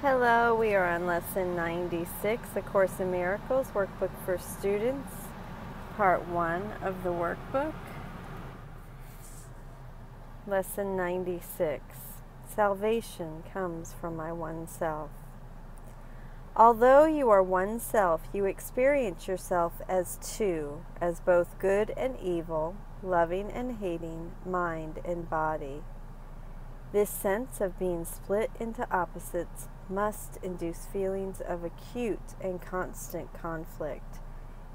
Hello, we are on lesson 96, A Course in Miracles, workbook for students, part 1 of the workbook. Lesson 96 Salvation comes from my one self. Although you are one self, you experience yourself as two, as both good and evil, loving and hating, mind and body. This sense of being split into opposites must induce feelings of acute and constant conflict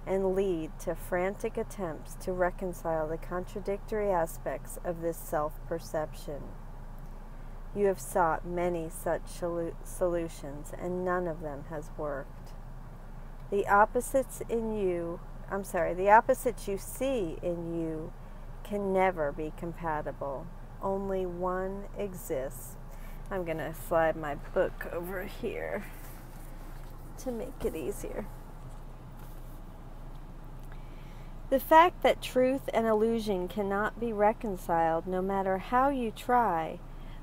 and lead to frantic attempts to reconcile the contradictory aspects of this self perception. You have sought many such solutions, and none of them has worked. The opposites in you, I'm sorry, the opposites you see in you can never be compatible only one exists. I'm going to slide my book over here to make it easier. The fact that truth and illusion cannot be reconciled no matter how you try,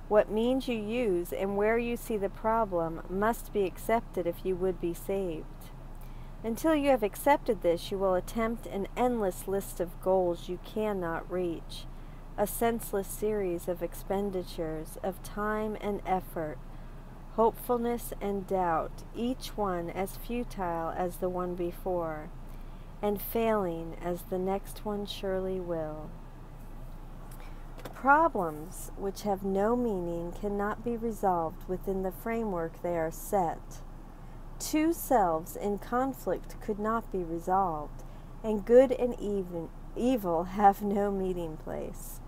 what means you use, and where you see the problem must be accepted if you would be saved. Until you have accepted this, you will attempt an endless list of goals you cannot reach a senseless series of expenditures of time and effort, hopefulness and doubt, each one as futile as the one before, and failing as the next one surely will. Problems which have no meaning cannot be resolved within the framework they are set. Two selves in conflict could not be resolved, and good and even, evil have no meeting place.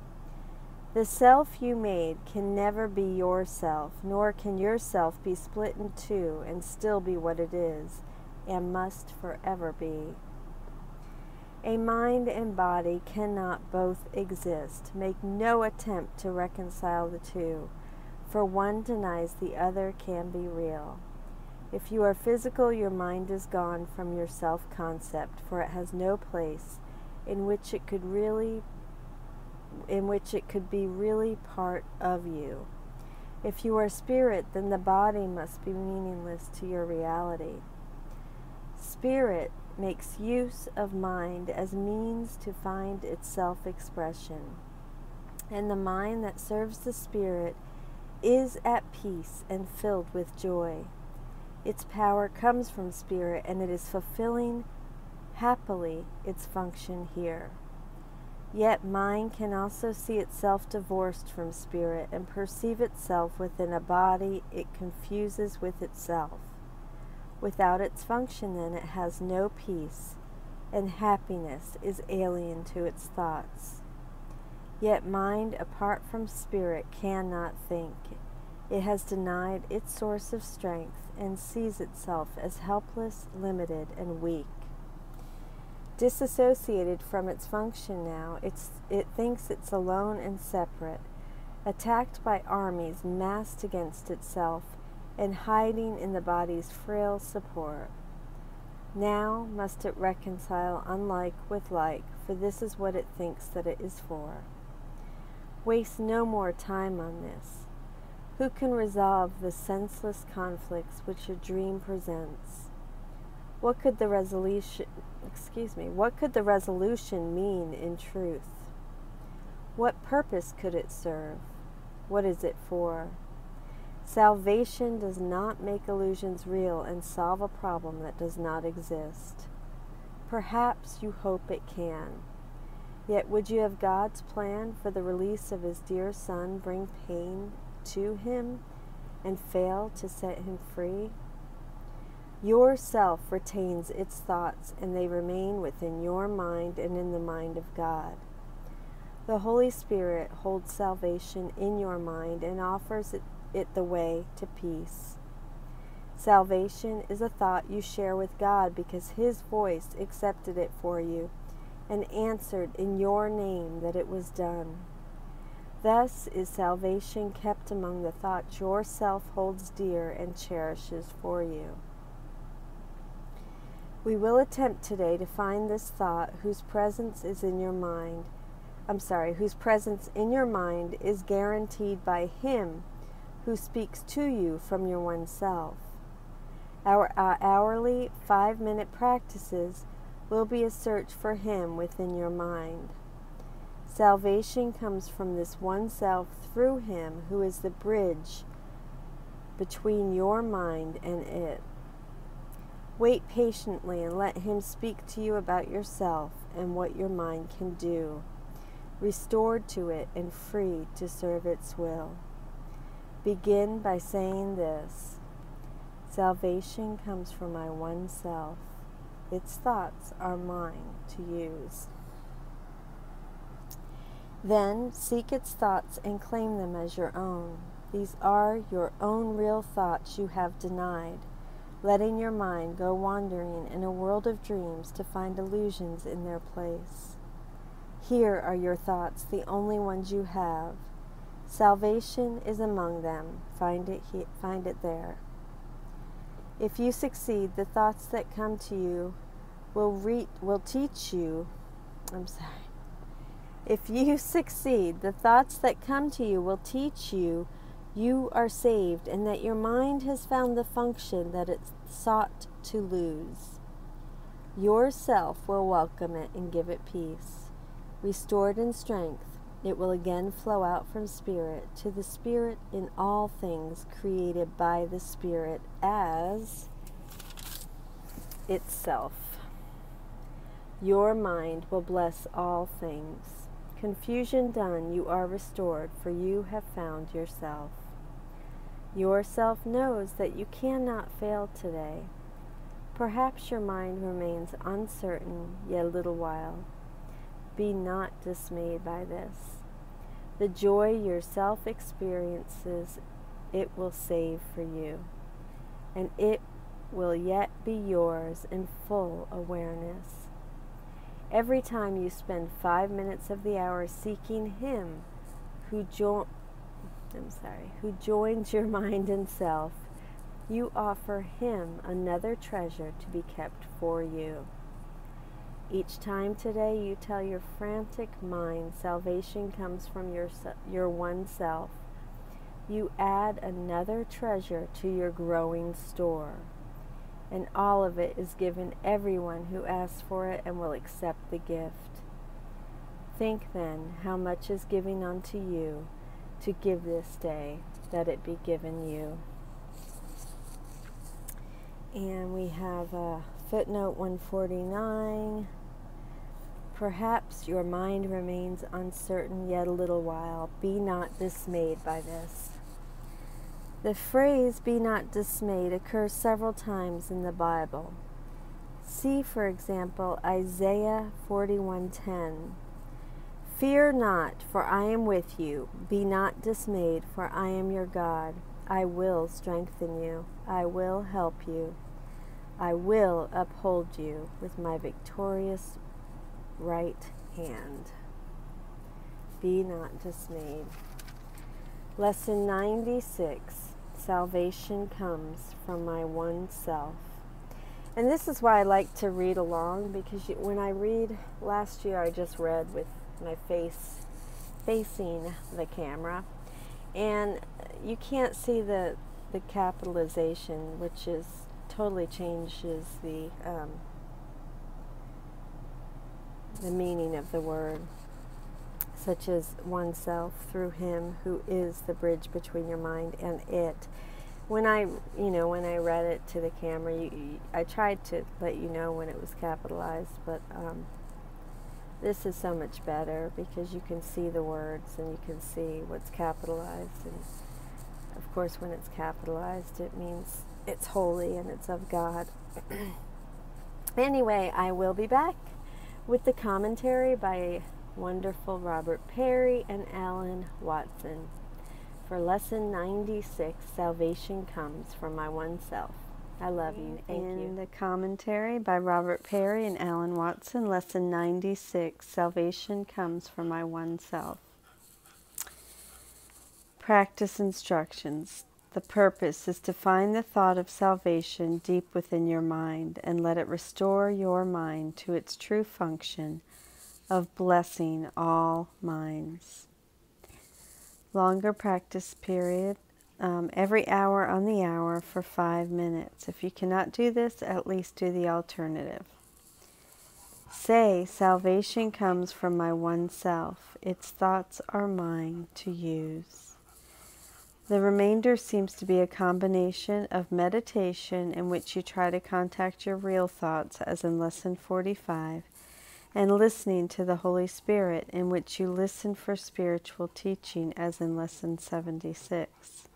The self you made can never be yourself, nor can yourself be split in two and still be what it is, and must forever be. A mind and body cannot both exist. Make no attempt to reconcile the two, for one denies the other can be real. If you are physical, your mind is gone from your self concept, for it has no place in which it could really in which it could be really part of you. If you are spirit, then the body must be meaningless to your reality. Spirit makes use of mind as means to find its self expression. And the mind that serves the spirit is at peace and filled with joy. Its power comes from spirit and it is fulfilling happily its function here. Yet mind can also see itself divorced from spirit and perceive itself within a body it confuses with itself. Without its function, then, it has no peace, and happiness is alien to its thoughts. Yet mind, apart from spirit, cannot think. It has denied its source of strength and sees itself as helpless, limited, and weak disassociated from its function now. It's, it thinks it's alone and separate, attacked by armies massed against itself, and hiding in the body's frail support. Now must it reconcile unlike with like, for this is what it thinks that it is for. Waste no more time on this. Who can resolve the senseless conflicts which a dream presents? What could the resolution, excuse me, what could the resolution mean in truth? What purpose could it serve? What is it for? Salvation does not make illusions real and solve a problem that does not exist. Perhaps you hope it can. Yet would you have God's plan for the release of his dear son bring pain to him and fail to set him free? Your self retains its thoughts, and they remain within your mind and in the mind of God. The Holy Spirit holds salvation in your mind and offers it, it, the way to peace. Salvation is a thought you share with God because His voice accepted it for you and answered in your name that it was done. Thus is salvation kept among the thoughts your self holds dear and cherishes for you. We will attempt today to find this thought whose presence is in your mind. I'm sorry, whose presence in your mind is guaranteed by Him who speaks to you from your one self. Our, our hourly five minute practices will be a search for Him within your mind. Salvation comes from this one self through Him who is the bridge between your mind and it. Wait patiently and let Him speak to you about yourself and what your mind can do, restored to it and free to serve its will. Begin by saying this Salvation comes from my one self. Its thoughts are mine to use. Then seek its thoughts and claim them as your own. These are your own real thoughts you have denied, letting your mind go wandering in a world of dreams to find illusions in their place. Here are your thoughts, the only ones you have. Salvation is among them. Find it, he, find it there. If you succeed, the thoughts that come to you will, re- will teach you. I'm sorry. If you succeed, the thoughts that come to you will teach you you are saved and that your mind has found the function that it sought to lose. Your self will welcome it and give it peace. Restored in strength, it will again flow out from Spirit to the Spirit in all things created by the Spirit as itself. Your mind will bless all things. Confusion done, you are restored, for you have found yourself. Yourself knows that you cannot fail today. Perhaps your mind remains uncertain yet a little while. Be not dismayed by this. The joy yourself experiences, it will save for you, and it will yet be yours in full awareness. Every time you spend five minutes of the hour seeking Him who jo- I'm sorry, who joins your mind and self, you offer Him another treasure to be kept for you. Each time today you tell your frantic mind salvation comes from your, your one self, you add another treasure to your growing store. And all of it is given everyone who asks for it and will accept the gift. Think then how much is giving unto you to give this day that it be given you. And we have a footnote 149. Perhaps your mind remains uncertain yet a little while. Be not dismayed by this. The phrase be not dismayed occurs several times in the Bible. See, for example, Isaiah 41:10. Fear not, for I am with you. Be not dismayed, for I am your God. I will strengthen you. I will help you. I will uphold you with my victorious right hand. Be not dismayed. Lesson 96 Salvation comes from my one self. And this is why I like to read along because you, when I read, last year I just read with my face facing the camera. And you can't see the, the capitalization, which is totally changes the um, the meaning of the word, such as oneself through Him who is the bridge between your mind and it. When I, you know, when I read it to the camera, you, you, I tried to let you know when it was capitalized, but um, this is so much better because you can see the words and you can see what's capitalized. And of course, when it's capitalized, it means it's holy and it's of God. anyway, I will be back with the commentary by wonderful Robert Perry and Allen Watson. For lesson 96, Salvation Comes from My One Self. I love you. Thank In you. the commentary by Robert Perry and Allen Watson, lesson 96, Salvation Comes from My One Self. Practice instructions. The purpose is to find the thought of salvation deep within your mind and let it restore your mind to its true function of blessing all minds. Longer practice period um, every hour on the hour for five minutes. If you cannot do this, at least do the alternative. Say, salvation comes from my one self. Its thoughts are mine to use. The remainder seems to be a combination of meditation in which you try to contact your real thoughts, as in Lesson 45, and listening to the Holy Spirit, in which you listen for spiritual teaching, as in Lesson 76.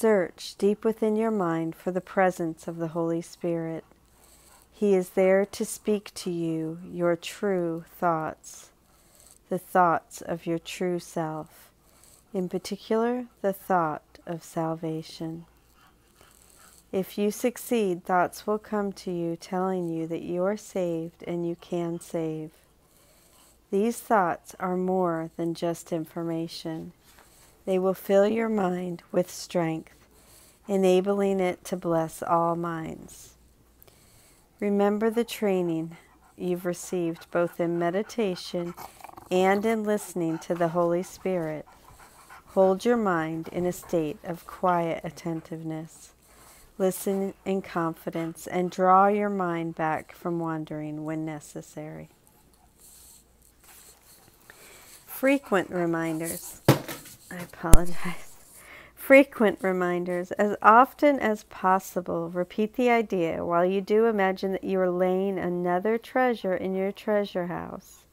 Search deep within your mind for the presence of the Holy Spirit. He is there to speak to you your true thoughts, the thoughts of your true self, in particular, the thought of salvation. If you succeed, thoughts will come to you telling you that you are saved and you can save. These thoughts are more than just information. They will fill your mind with strength, enabling it to bless all minds. Remember the training you've received both in meditation and in listening to the Holy Spirit. Hold your mind in a state of quiet attentiveness. Listen in confidence and draw your mind back from wandering when necessary. Frequent reminders. I apologize frequent reminders. As often as possible, repeat the idea. While you do, imagine that you are laying another treasure in your treasure house.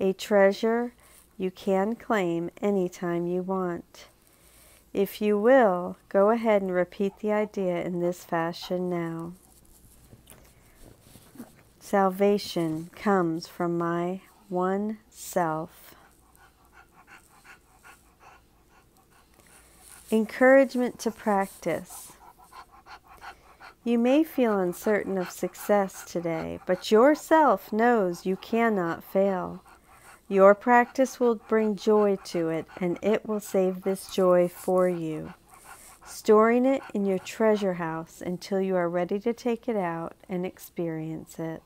A treasure you can claim anytime you want. If you will, go ahead and repeat the idea in this fashion now. Salvation comes from my one self. Encouragement to practice. You may feel uncertain of success today, but yourself knows you cannot fail. Your practice will bring joy to it, and it will save this joy for you, storing it in your treasure house until you are ready to take it out and experience it.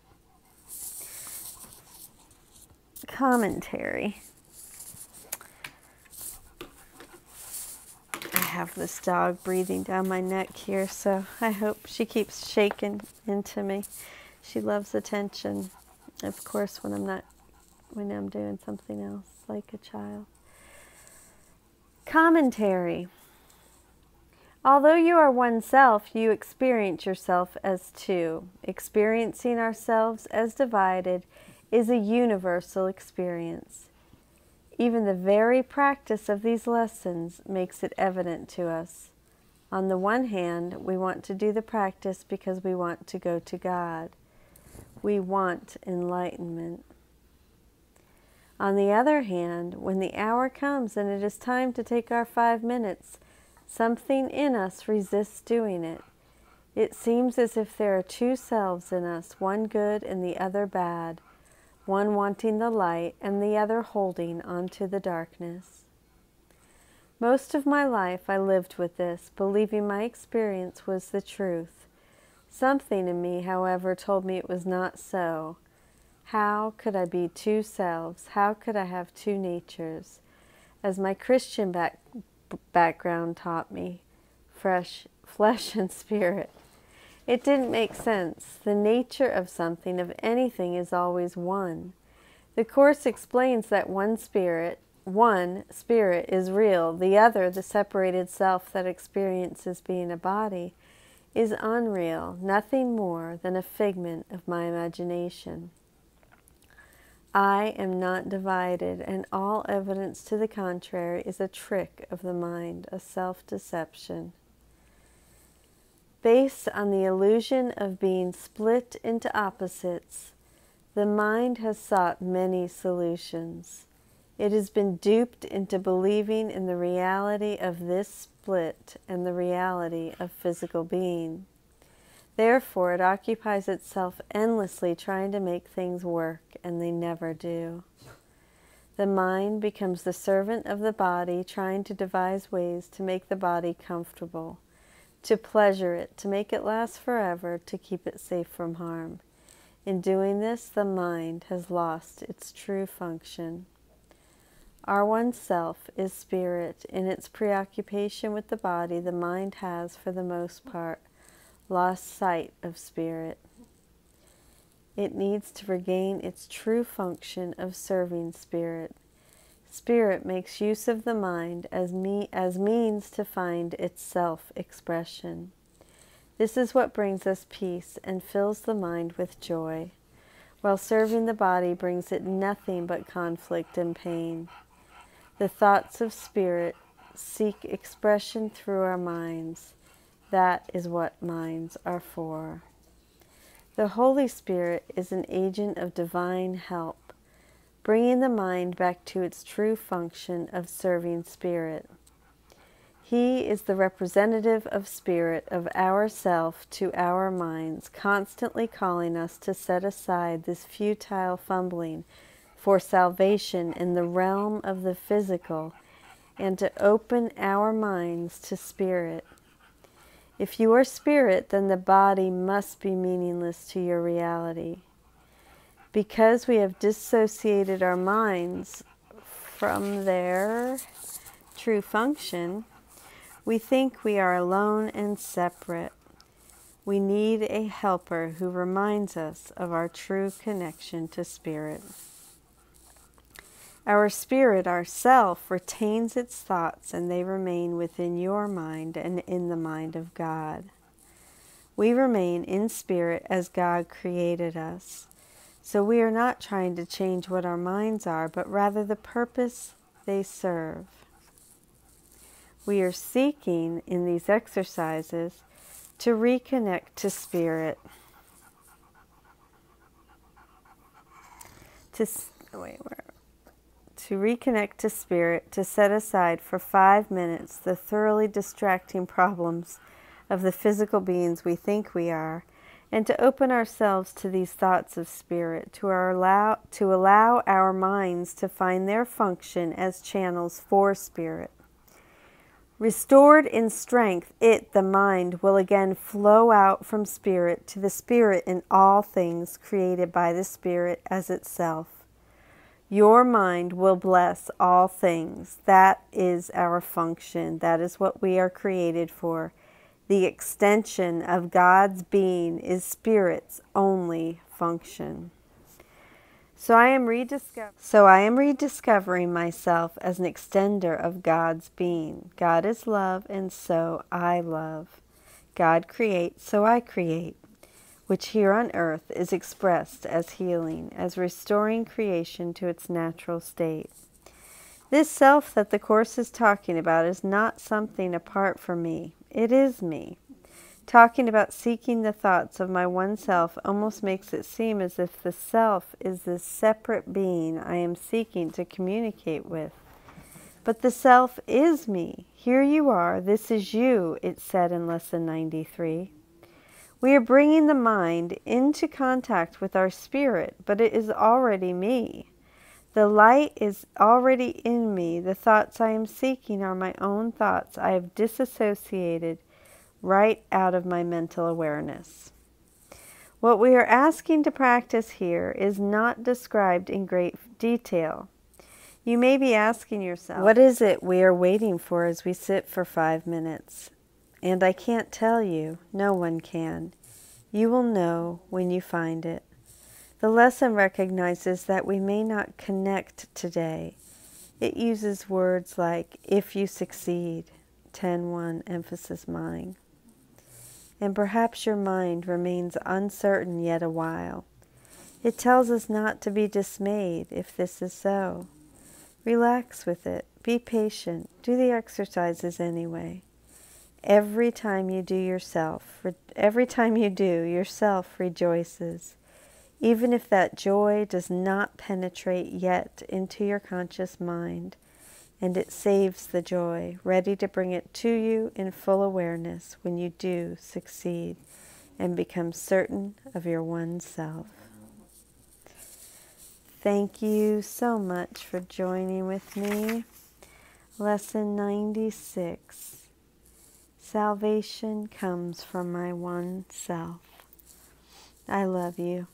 Commentary. Have this dog breathing down my neck here, so I hope she keeps shaking into me. She loves attention, of course, when I'm not, when I'm doing something else like a child. Commentary. Although you are oneself, you experience yourself as two. Experiencing ourselves as divided is a universal experience. Even the very practice of these lessons makes it evident to us. On the one hand, we want to do the practice because we want to go to God. We want enlightenment. On the other hand, when the hour comes and it is time to take our five minutes, something in us resists doing it. It seems as if there are two selves in us, one good and the other bad, one wanting the light and the other holding onto the darkness. Most of my life I lived with this, believing my experience was the truth. Something in me, however, told me it was not so. How could I be two selves? How could I have two natures? As my Christian back, background taught me, fresh flesh and spirit. It didn't make sense. The nature of something, of anything, is always one. The Course explains that one spirit, one spirit is real, the other, the separated self that experiences being a body, is unreal, nothing more than a figment of my imagination. I am not divided, and all evidence to the contrary is a trick of the mind, a self deception based on the illusion of being split into opposites, the mind has sought many solutions. It has been duped into believing in the reality of this split and the reality of physical being. Therefore, it occupies itself endlessly trying to make things work, and they never do. The mind becomes the servant of the body, trying to devise ways to make the body comfortable to pleasure it, to make it last forever, to keep it safe from harm. In doing this, the mind has lost its true function. Our one self is spirit. In its preoccupation with the body, the mind has, for the most part, lost sight of spirit. It needs to regain its true function of serving spirit. Spirit makes use of the mind as, me, as means to find its self expression. This is what brings us peace and fills the mind with joy, while serving the body brings it nothing but conflict and pain. The thoughts of spirit seek expression through our minds. That is what minds are for. The Holy Spirit is an agent of divine help, bringing the mind back to its true function of serving spirit. He is the representative of spirit of ourself to our minds, constantly calling us to set aside this futile fumbling for salvation in the realm of the physical and to open our minds to spirit. If you are spirit, then the body must be meaningless to your reality. Because we have dissociated our minds from their true function, we think we are alone and separate. We need a helper who reminds us of our true connection to spirit. Our spirit, our self, retains its thoughts and they remain within your mind and in the mind of God. We remain in spirit as God created us. So we are not trying to change what our minds are, but rather the purpose they serve. We are seeking in these exercises to reconnect to spirit. To oh, wait, where? To reconnect to spirit, to set aside for five minutes the thoroughly distracting problems of the physical beings we think we are, and to open ourselves to these thoughts of spirit, to allow, to allow our minds to find their function as channels for spirit. Restored in strength, it, the mind, will again flow out from spirit to the spirit in all things created by the spirit as itself. Your mind will bless all things. That is our function. That is what we are created for. The extension of God's being is spirit's only function. So I am rediscovering so I am rediscovering myself as an extender of God's being. God is love and so I love. God creates so I create, which here on earth is expressed as healing, as restoring creation to its natural state. This self that the course is talking about is not something apart from me. It is me. Talking about seeking the thoughts of my one self almost makes it seem as if the self is this separate being I am seeking to communicate with. But the self is me. Here you are. This is you, it said in Lesson 93. We are bringing the mind into contact with our spirit, but it is already me. The light is already in me. The thoughts I am seeking are my own thoughts. I have disassociated right out of my mental awareness. What we are asking to practice here is not described in great detail. You may be asking yourself, What is it we are waiting for as we sit for five minutes? And I can't tell you, no one can. You will know when you find it. The lesson recognizes that we may not connect today. It uses words like, if you succeed, 10 1 emphasis mine and perhaps your mind remains uncertain yet a while. It tells us not to be dismayed if this is so. Relax with it. Be patient. Do the exercises anyway. Every time you do yourself, every time you do, yourself rejoices. Even if that joy does not penetrate yet into your conscious mind, and it saves the joy, ready to bring it to you in full awareness when you do succeed and become certain of your one self. Thank you so much for joining with me. Lesson 96 Salvation comes from my one self. I love you.